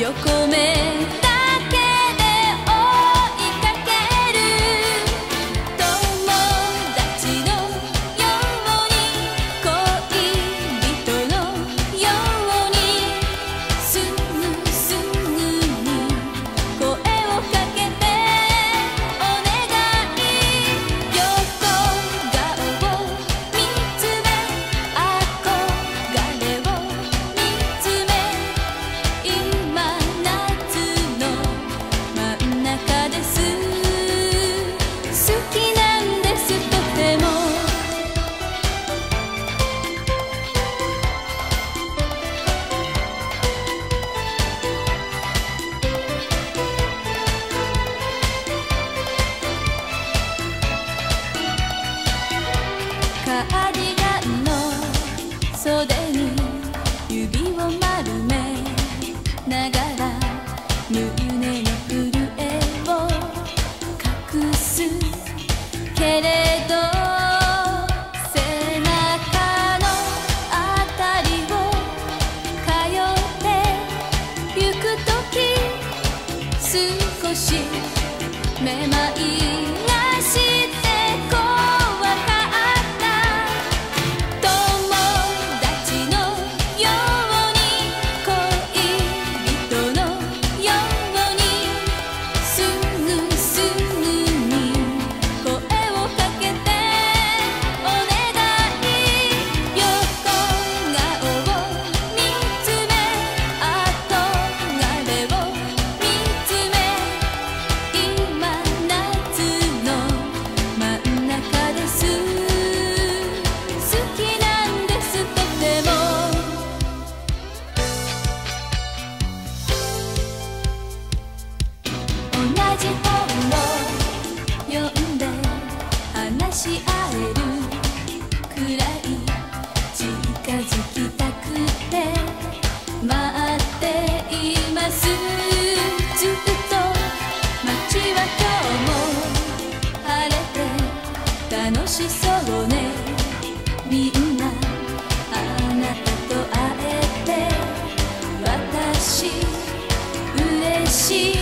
横目少しめまいが出しえるくらい近づきたくて待っています。ずっと街は今日も晴れて楽しそうね。みんなあなたと会えて私嬉しい。